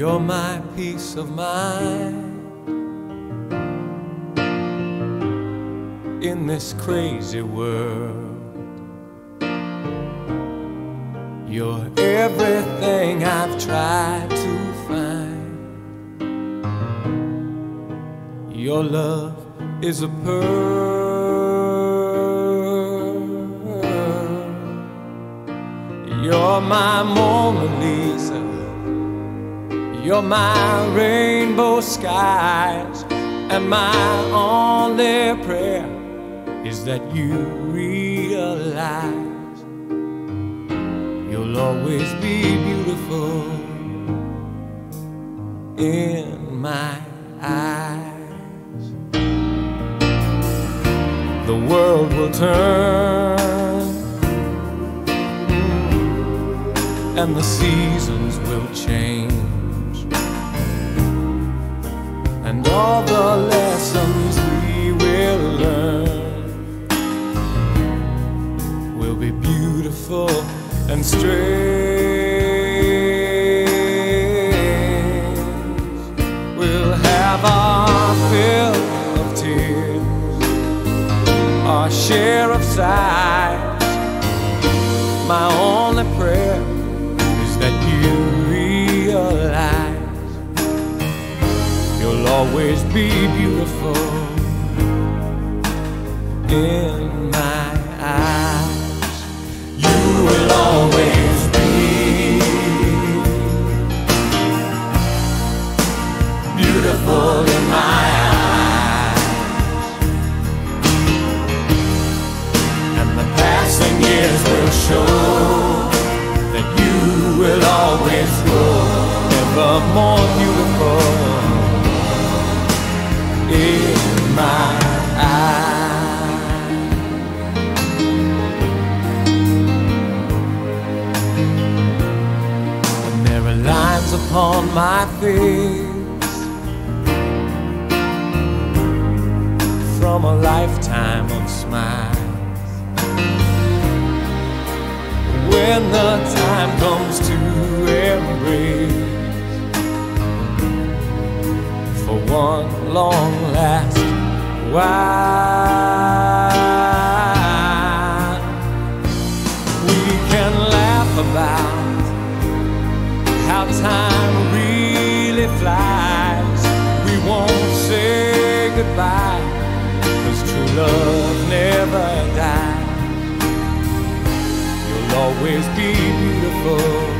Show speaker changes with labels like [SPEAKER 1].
[SPEAKER 1] You're my peace of mind in this crazy world. You're everything I've tried to find. Your love is a pearl. You're my Mona Lisa. You're my rainbow skies. And my only prayer is that you realize you'll always be beautiful in my eyes. The world will turn and the seasons will change. And all the lessons we will learn will be beautiful and strange. We'll have our fill of tears, our share of sighs. My only prayer always be beautiful in my eyes. You will always be beautiful in my eyes. And the passing years will show that you will always grow ever upon my face from a lifetime of smiles. When the time comes to embrace for one long last while, we can laugh about time really flies. We won't say goodbye, cause true love never dies. You'll always be beautiful